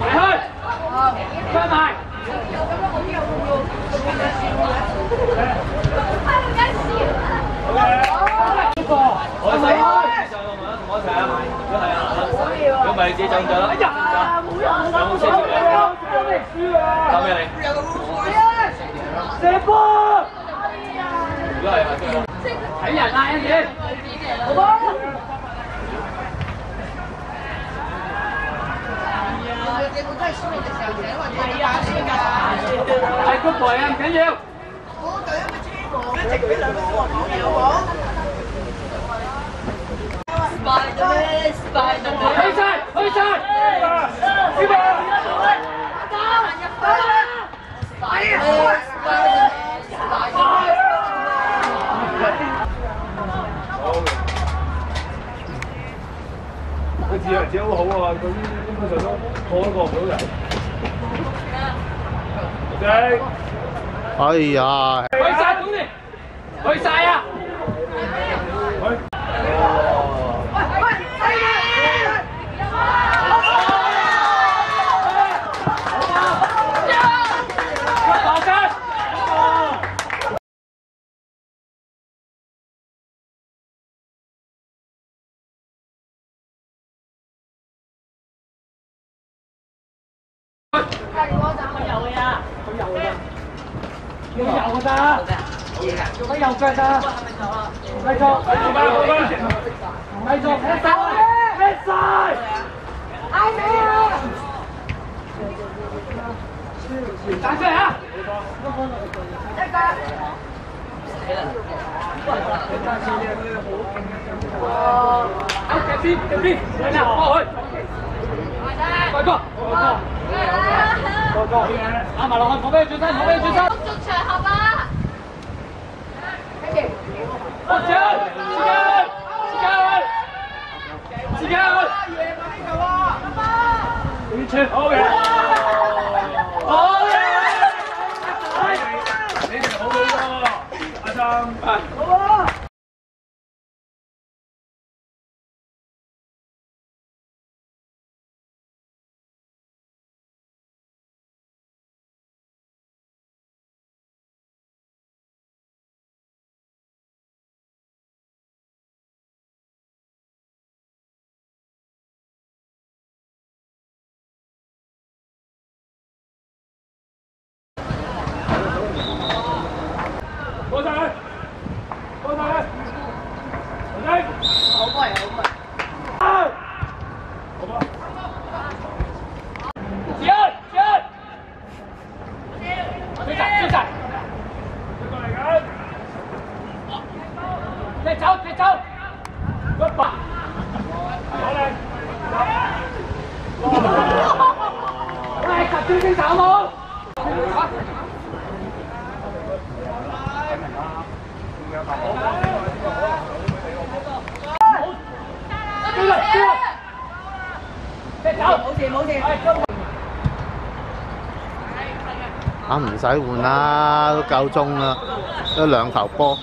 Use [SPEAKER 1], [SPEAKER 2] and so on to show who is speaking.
[SPEAKER 1] mày hơn cho mày Ôi mày ơi. Không có xe mày. Cứ mày à. Cứ mày chỉ chọn chọn. Ây da. Có muốn xe chọn. Tao mày này. Xe bơ. Cứ mày à. Thấy nhà ai em đi. Bơ. 波！如果系咪对咯？睇人啊，一嘢，好波！系 good boy 啊，唔紧要。去 自係自己好好啊，佢基本上都過都過唔到人。
[SPEAKER 2] 哎呀，去
[SPEAKER 1] 晒總之，去晒啊！佢有㗎咋？佢有脚咋？继续，继续，继续，踢晒，踢晒！弹出嚟啊！好，侧边，侧边，嚟啦，过去，快过， 打埋落去，冇俾佢轉身，冇俾佢轉身。捉長合！去，自己去，自己开！自开去！开啊！chạy. Thế cháu, thế cháu. Vất vả. Đó lên Này, cả tư cái giáo luôn Đi lên, đi lên Thế cháu. Mũ gì, mũ gì?
[SPEAKER 2] 啊唔使換啦，都夠鐘啦，都兩球波。